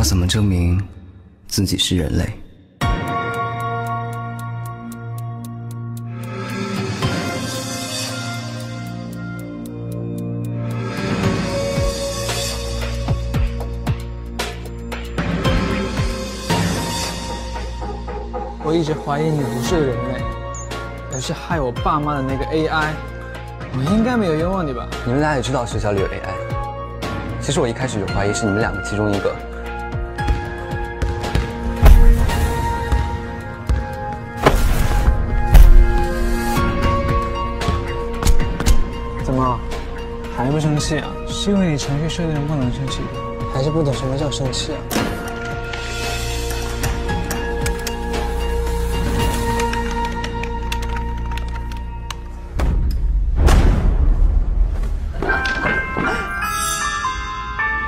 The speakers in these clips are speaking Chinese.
要怎么证明自己是人类？我一直怀疑你不是人类，而是害我爸妈的那个 AI。我应该没有冤枉你吧？你们俩也知道学校里有 AI。其实我一开始就怀疑是你们两个其中一个。还不生气啊？是因为你程序设定不能生气，还是不懂什么叫生气啊？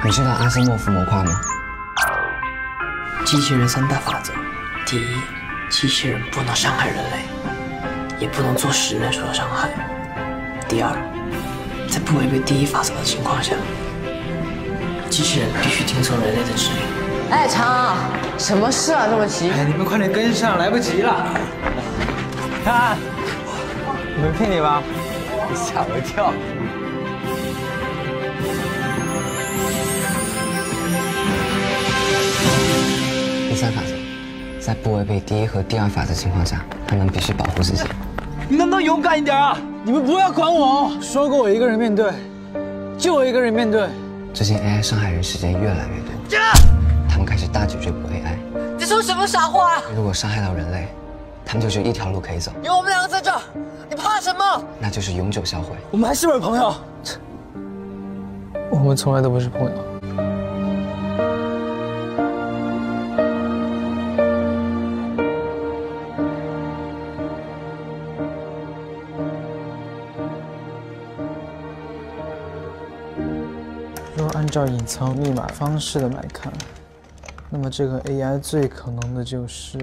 你知道阿斯莫夫模块吗？机器人三大法则：第一，机器人不能伤害人类，也不能做使人受到伤害；第二，在不违背第一法则的情况下，机器人必须听从人类的指令。哎，长，什么事啊？这么急？哎，你们快点跟上，来不及了！看，没骗你吧？吓我一跳。第三法则，在不违背第一和第二法则情况下，他们必须保护自己。你能不能勇敢一点啊？你们不要管我，说过我一个人面对，就我一个人面对。最近 AI 伤害人事件越来越多，他们开始大举追捕 AI。你说什么傻话？如果伤害到人类，他们就只有一条路可以走，有我们两个在这儿，你怕什么？那就是永久销毁。我们还是不是朋友？我们从来都不是朋友。按照隐藏密码方式的来看，那么这个 AI 最可能的就是。